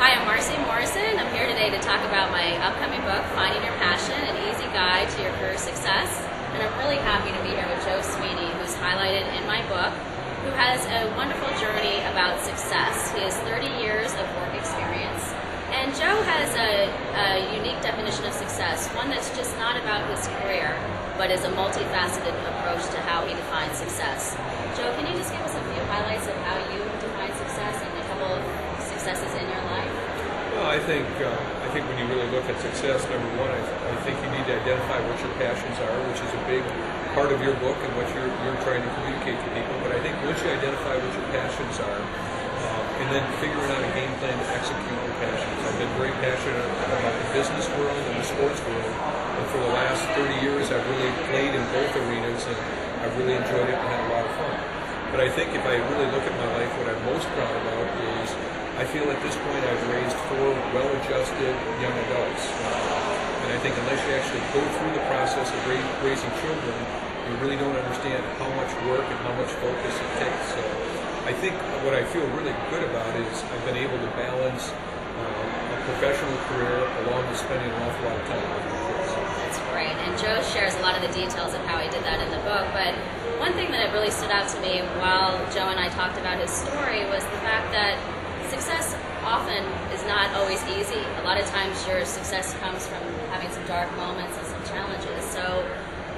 Hi, I'm Marcy Morrison. I'm here today to talk about my upcoming book, Finding Your Passion An Easy Guide to Your Career Success. And I'm really happy to be here with Joe Sweeney, who's highlighted in my book, who has a wonderful journey about success. He has 30 years of work experience. And Joe has a, a unique definition of success, one that's just not about his career, but is a multifaceted approach to how he defines success. Joe, can you just give us a few highlights of how you define success and a couple of successes in your life? I think uh, I think when you really look at success, number one, I, I think you need to identify what your passions are, which is a big part of your book and what you're you're trying to communicate to people. But I think once you identify what your passions are, um, and then figuring out a game plan to execute your passions. I've been very passionate about the business world and the sports world, and for the last 30 years, I've really played in both arenas, and I've really enjoyed it and had a lot of fun. But I think if I really look at my life, what I'm most proud about is I feel at this point I've raised four well-adjusted young adults. Uh, and I think unless you actually go through the process of raising children, you really don't understand how much work and how much focus it takes. So I think what I feel really good about is I've been able to balance uh, a professional career along with spending an awful lot of time with my kids. That's great. And Joe shares a lot of the details of how he did that in the book. But one thing that really stood out to me while Joe and I talked about his story was the fact that success often is not always easy. A lot of times your success comes from having some dark moments and some challenges. So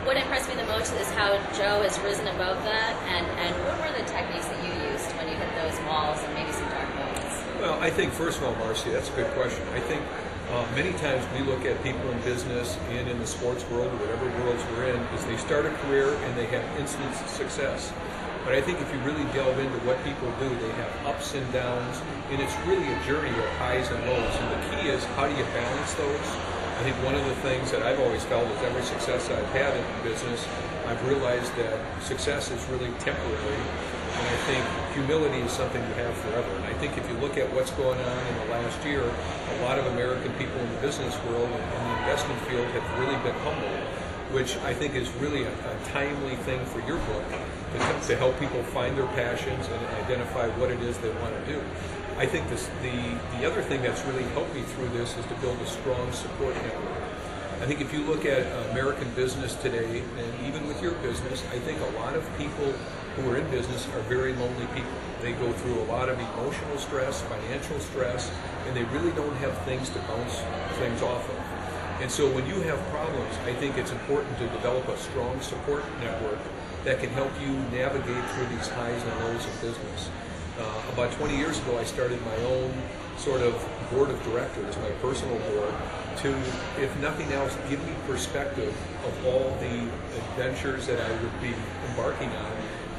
what impressed me the most is how Joe has risen above that and, and what were the techniques that you used when you hit those walls and maybe some dark moments? Well, I think first of all, Marcy, that's a good question. I think uh, many times we look at people in business and in the sports world or whatever worlds we're in is they start a career and they have instant success. But I think if you really delve into what people do, they have ups and downs, and it's really a journey of highs and lows. And the key is how do you balance those? I think one of the things that I've always felt is every success I've had in business, I've realized that success is really temporary. And I think humility is something you have forever. And I think if you look at what's going on in the last year, a lot of American people in the business world and in the investment field have really been humbled which I think is really a, a timely thing for your book to, to, help people find their passions and identify what it is they want to do. I think this, the, the other thing that's really helped me through this is to build a strong support network. I think if you look at American business today, and even with your business, I think a lot of people who are in business are very lonely people. They go through a lot of emotional stress, financial stress, and they really don't have things to bounce things off of. And so when you have problems, I think it's important to develop a strong support network that can help you navigate through these highs and lows of business. Uh, about 20 years ago, I started my own sort of board of directors, my personal board, to, if nothing else, give me perspective of all the adventures that I would be embarking on,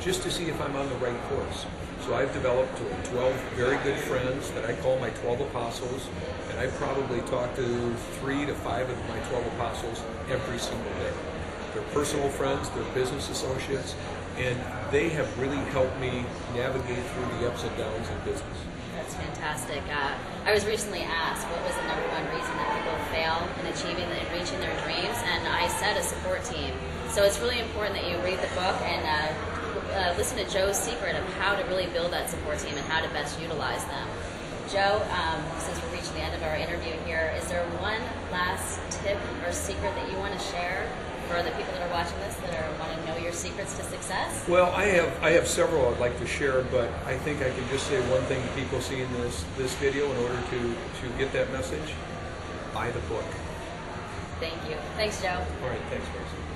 just to see if I'm on the right course. So I've developed 12 very good friends that I call my 12 apostles, and I probably talk to three to five of my 12 apostles every single day. They're personal friends, they're business associates, and they have really helped me navigate through the ups and downs in business. That's fantastic. Uh, I was recently asked what was the number one reason that people fail in achieving and reaching their dreams, and I said a support team. So it's really important that you read the book and uh, uh, listen to Joe's secret of how to really build that support team and how to best utilize them. Joe, um, since we're reaching the end of our interview here, is there one last tip or secret that you want to share for the people that are watching this that are want to know your secrets to success? Well, I have I have several I'd like to share, but I think I can just say one thing to people seeing this this video in order to to get that message: buy the book. Thank you. Thanks, Joe. All right. Thanks, Marcy.